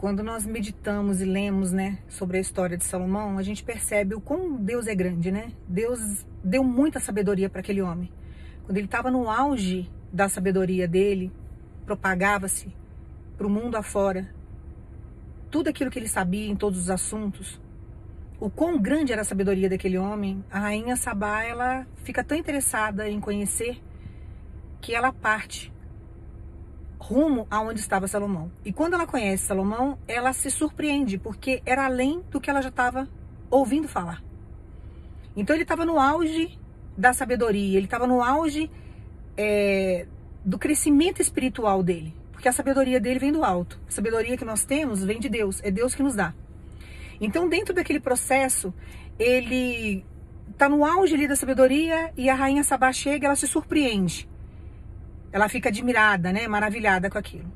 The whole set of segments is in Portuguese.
quando nós meditamos e lemos, né, sobre a história de Salomão, a gente percebe o quão Deus é grande, né? Deus deu muita sabedoria para aquele homem. Quando ele estava no auge da sabedoria dele, propagava-se para o mundo afora tudo aquilo que ele sabia em todos os assuntos. O quão grande era a sabedoria daquele homem, a rainha Sabá, ela fica tão interessada em conhecer que ela parte rumo aonde estava Salomão. E quando ela conhece Salomão, ela se surpreende, porque era além do que ela já estava ouvindo falar. Então ele estava no auge da sabedoria, ele estava no auge é, do crescimento espiritual dele, porque a sabedoria dele vem do alto. A sabedoria que nós temos vem de Deus, é Deus que nos dá. Então, dentro daquele processo, ele está no auge ali da sabedoria e a rainha Sabá chega, ela se surpreende. Ela fica admirada, né, maravilhada com aquilo.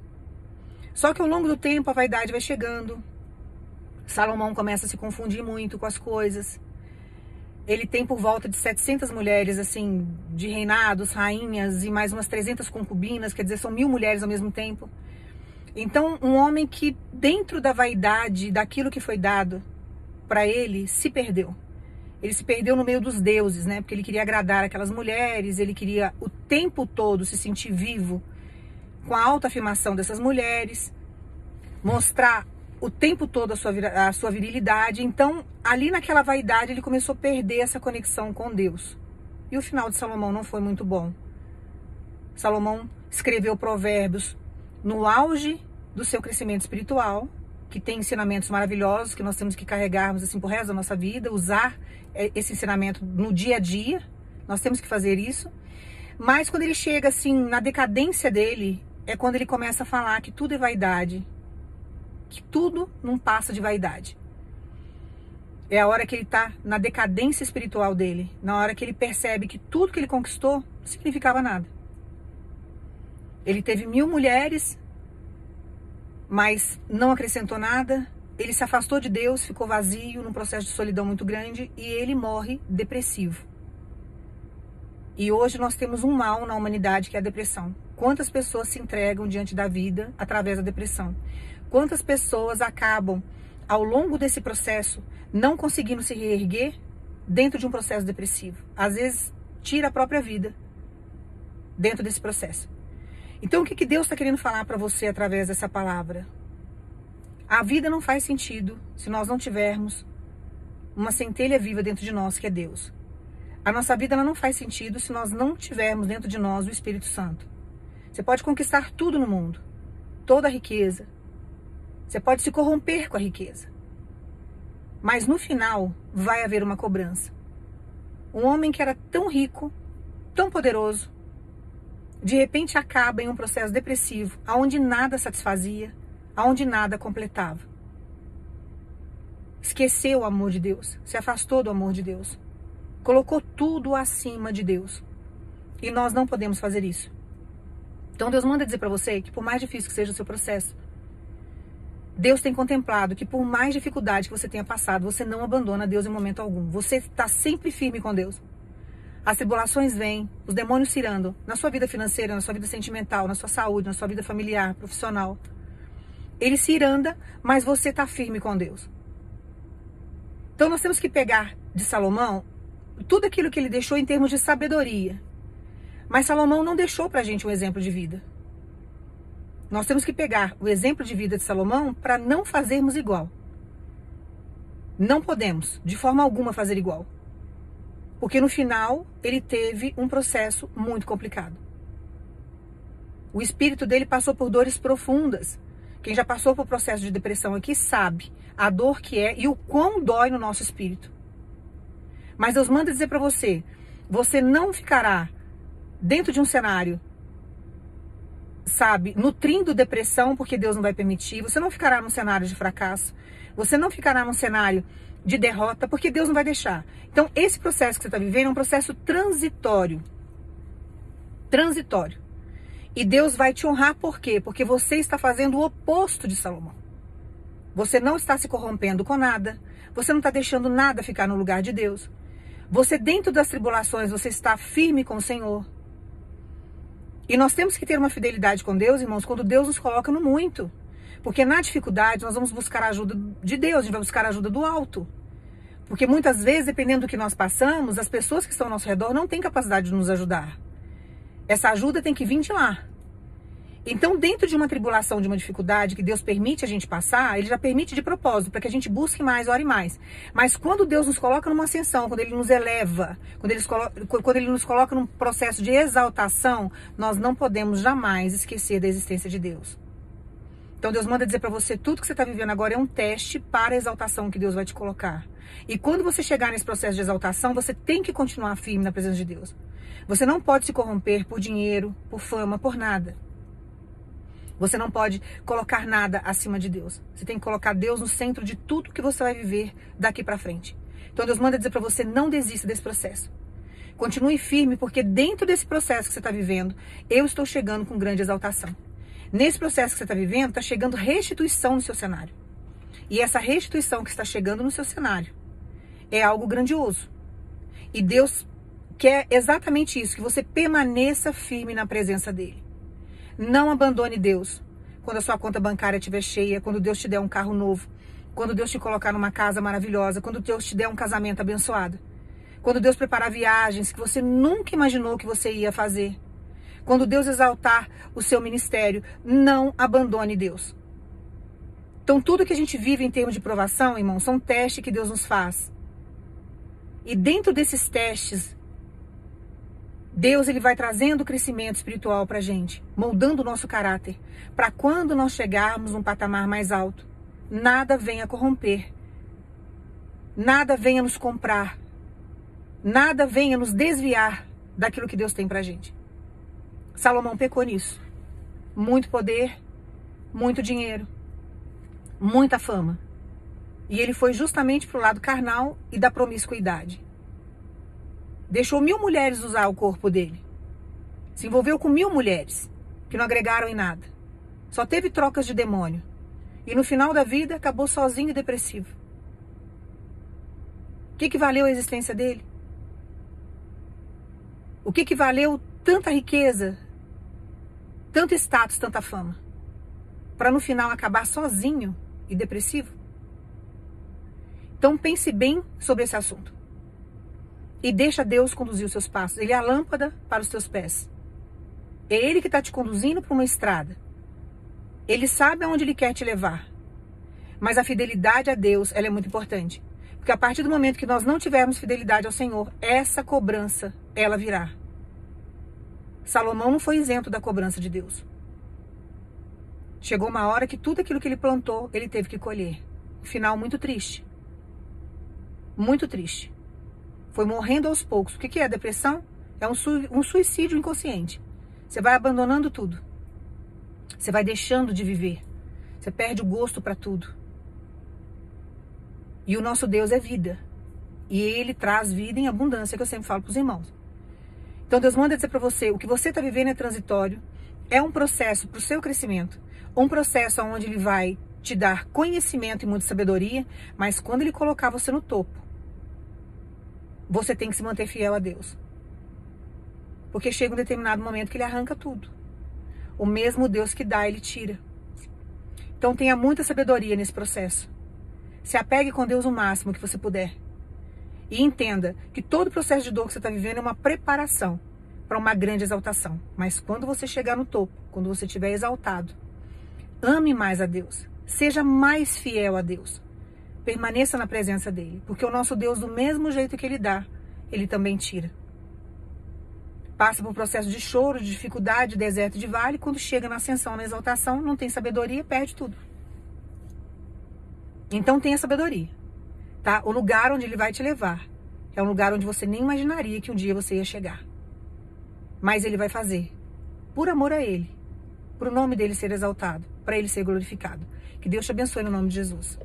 Só que ao longo do tempo a vaidade vai chegando. Salomão começa a se confundir muito com as coisas. Ele tem por volta de 700 mulheres, assim, de reinados, rainhas e mais umas 300 concubinas, quer dizer, são mil mulheres ao mesmo tempo. Então, um homem que, dentro da vaidade, daquilo que foi dado para ele, se perdeu. Ele se perdeu no meio dos deuses, né? Porque ele queria agradar aquelas mulheres, ele queria o tempo todo se sentir vivo com a autoafirmação dessas mulheres, mostrar o tempo todo a sua, a sua virilidade. Então, ali naquela vaidade, ele começou a perder essa conexão com Deus. E o final de Salomão não foi muito bom. Salomão escreveu provérbios no auge do seu crescimento espiritual, que tem ensinamentos maravilhosos que nós temos que carregarmos assim por resto da nossa vida, usar é, esse ensinamento no dia a dia. Nós temos que fazer isso. Mas quando ele chega assim na decadência dele, é quando ele começa a falar que tudo é vaidade, que tudo não passa de vaidade. É a hora que ele está na decadência espiritual dele, na hora que ele percebe que tudo que ele conquistou não significava nada. Ele teve mil mulheres, mas não acrescentou nada. Ele se afastou de Deus, ficou vazio, num processo de solidão muito grande e ele morre depressivo. E hoje nós temos um mal na humanidade que é a depressão. Quantas pessoas se entregam diante da vida através da depressão? Quantas pessoas acabam, ao longo desse processo, não conseguindo se reerguer dentro de um processo depressivo? Às vezes, tira a própria vida dentro desse processo. Então, o que, que Deus está querendo falar para você através dessa palavra? A vida não faz sentido se nós não tivermos uma centelha viva dentro de nós, que é Deus. A nossa vida ela não faz sentido se nós não tivermos dentro de nós o Espírito Santo. Você pode conquistar tudo no mundo, toda a riqueza. Você pode se corromper com a riqueza. Mas no final vai haver uma cobrança. Um homem que era tão rico, tão poderoso, de repente acaba em um processo depressivo, aonde nada satisfazia, aonde nada completava. Esqueceu o amor de Deus, se afastou do amor de Deus, colocou tudo acima de Deus. E nós não podemos fazer isso. Então Deus manda dizer para você que por mais difícil que seja o seu processo, Deus tem contemplado que por mais dificuldade que você tenha passado, você não abandona Deus em momento algum. Você está sempre firme com Deus. As tribulações vêm, os demônios cirando na sua vida financeira, na sua vida sentimental, na sua saúde, na sua vida familiar, profissional. Ele se iranda, mas você está firme com Deus. Então nós temos que pegar de Salomão tudo aquilo que ele deixou em termos de sabedoria. Mas Salomão não deixou para a gente um exemplo de vida. Nós temos que pegar o exemplo de vida de Salomão para não fazermos igual. Não podemos, de forma alguma, fazer igual. Porque no final ele teve um processo muito complicado. O espírito dele passou por dores profundas. Quem já passou por processo de depressão aqui sabe a dor que é e o quão dói no nosso espírito. Mas Deus manda dizer para você: você não ficará dentro de um cenário, sabe, nutrindo depressão, porque Deus não vai permitir. Você não ficará num cenário de fracasso. Você não ficará num cenário de derrota, porque Deus não vai deixar. Então, esse processo que você está vivendo é um processo transitório. Transitório. E Deus vai te honrar por quê? Porque você está fazendo o oposto de Salomão. Você não está se corrompendo com nada. Você não está deixando nada ficar no lugar de Deus. Você, dentro das tribulações, você está firme com o Senhor. E nós temos que ter uma fidelidade com Deus, irmãos, quando Deus nos coloca no muito. Porque na dificuldade nós vamos buscar a ajuda de Deus, a gente vai buscar a ajuda do alto. Porque muitas vezes, dependendo do que nós passamos, as pessoas que estão ao nosso redor não têm capacidade de nos ajudar. Essa ajuda tem que vir de lá. Então, dentro de uma tribulação, de uma dificuldade que Deus permite a gente passar, Ele já permite de propósito, para que a gente busque mais, ore mais. Mas quando Deus nos coloca numa ascensão, quando Ele nos eleva, quando ele, quando ele nos coloca num processo de exaltação, nós não podemos jamais esquecer da existência de Deus. Então Deus manda dizer para você, tudo que você está vivendo agora é um teste para a exaltação que Deus vai te colocar. E quando você chegar nesse processo de exaltação, você tem que continuar firme na presença de Deus. Você não pode se corromper por dinheiro, por fama, por nada. Você não pode colocar nada acima de Deus. Você tem que colocar Deus no centro de tudo que você vai viver daqui para frente. Então Deus manda dizer para você não desista desse processo. Continue firme, porque dentro desse processo que você está vivendo, eu estou chegando com grande exaltação. Nesse processo que você está vivendo, está chegando restituição no seu cenário. E essa restituição que está chegando no seu cenário é algo grandioso. E Deus quer exatamente isso, que você permaneça firme na presença dele. Não abandone Deus. Quando a sua conta bancária estiver cheia, quando Deus te der um carro novo, quando Deus te colocar numa casa maravilhosa, quando Deus te der um casamento abençoado, quando Deus preparar viagens que você nunca imaginou que você ia fazer, quando Deus exaltar o seu ministério, não abandone Deus. Então, tudo que a gente vive em termos de provação, irmão, são testes que Deus nos faz. E dentro desses testes, Deus ele vai trazendo crescimento espiritual para a gente, moldando o nosso caráter, para quando nós chegarmos num patamar mais alto, nada venha corromper, nada venha nos comprar, nada venha nos desviar daquilo que Deus tem para a gente. Salomão pecou nisso. Muito poder, muito dinheiro, muita fama. E ele foi justamente para o lado carnal e da promiscuidade. Deixou mil mulheres usar o corpo dele. Se envolveu com mil mulheres, que não agregaram em nada. Só teve trocas de demônio. E no final da vida acabou sozinho e depressivo. O que, que valeu a existência dele? O que, que valeu tanta riqueza, tanto status, tanta fama? Para no final acabar sozinho e depressivo? Então pense bem sobre esse assunto e deixa Deus conduzir os seus passos. Ele é a lâmpada para os teus pés. É Ele que está te conduzindo para uma estrada. Ele sabe aonde Ele quer te levar. Mas a fidelidade a Deus ela é muito importante. Porque a partir do momento que nós não tivermos fidelidade ao Senhor, essa cobrança, ela virá. Salomão não foi isento da cobrança de Deus. Chegou uma hora que tudo aquilo que ele plantou, ele teve que colher. Um final muito triste. Muito triste. Foi morrendo aos poucos. O que, é depressão? É um suicídio inconsciente. Você vai abandonando tudo. Você vai deixando de viver. Você perde o gosto para tudo. E o nosso Deus é vida. E ele traz vida em abundância, que eu sempre falo para os irmãos. Então Deus manda dizer para você, o que você está vivendo é transitório, é um processo para o seu crescimento, um processo onde ele vai te dar conhecimento e muita sabedoria, mas quando ele colocar você no topo, você tem que se manter fiel a Deus. Porque chega um determinado momento que ele arranca tudo. O mesmo Deus que dá, ele tira. Então tenha muita sabedoria nesse processo. Se apegue com Deus o máximo que você puder. E entenda que todo processo de dor que você está vivendo é uma preparação para uma grande exaltação. Mas quando você chegar no topo, quando você estiver exaltado, ame mais a Deus. Seja mais fiel a Deus permaneça na presença dele, porque o nosso Deus, do mesmo jeito que ele dá, ele também tira. Passa por processo de choro, de dificuldade, de deserto, de vale, quando chega na ascensão, na exaltação, não tem sabedoria, perde tudo. Então tenha sabedoria, tá? O lugar onde ele vai te levar é um lugar onde você nem imaginaria que um dia você ia chegar. Mas ele vai fazer, por amor a ele, para o nome dele ser exaltado, para ele ser glorificado. Que Deus te abençoe no nome de Jesus.